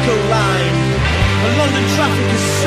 circle line. And London traffic is